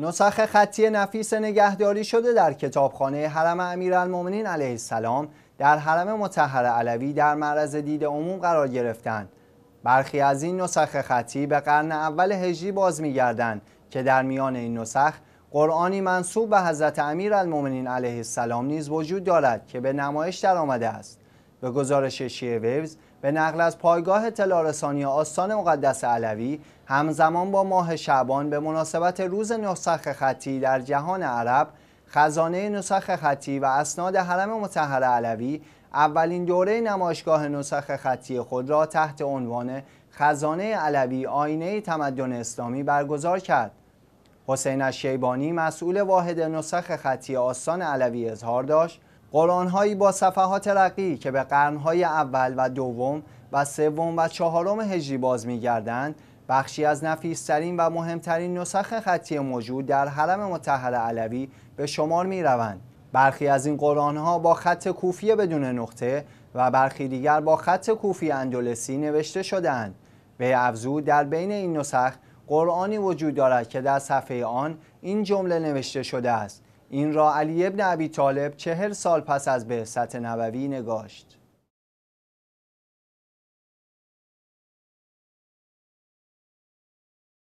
نسخ خطی نفیس نگهداری شده در کتابخانه حرم امیرالمؤمنین علیه السلام در حرم مطهر علوی در معرض دید عموم قرار گرفتند. برخی از این نسخ خطی به قرن اول هجری باز می‌گردند که در میان این نسخ قرآنی منصوب به حضرت امیرالمؤمنین علیه السلام نیز وجود دارد که به نمایش درآمده است. به گزارش شیعه ویوز به نقل از پایگاه اطلاع رسانی آستان مقدس علوی همزمان با ماه شعبان به مناسبت روز نسخ خطی در جهان عرب خزانه نسخ خطی و اسناد حرم متحر علوی اولین دوره نمایشگاه نسخ خطی خود را تحت عنوان خزانه علوی آینه تمدن اسلامی برگزار کرد. حسین الشیبانی مسئول واحد نسخ خطی آستان علوی اظهار داشت قرآنهایی با صفحات رقی که به قرنهای اول و دوم و سوم و چهارم هجری باز میگردند بخشی از نفیسترین و مهمترین نسخ خطی موجود در حرم متحر علوی به شمار می روند. برخی از این قرآنها با خط کوفی بدون نقطه و برخی دیگر با خط کوفی اندلسی نوشته شدهاند. به افزود در بین این نسخ قرآنی وجود دارد که در صفحه آن این جمله نوشته شده است این را علی ابن ابی طالب چهل سال پس از بعثت نبوی نگاشت.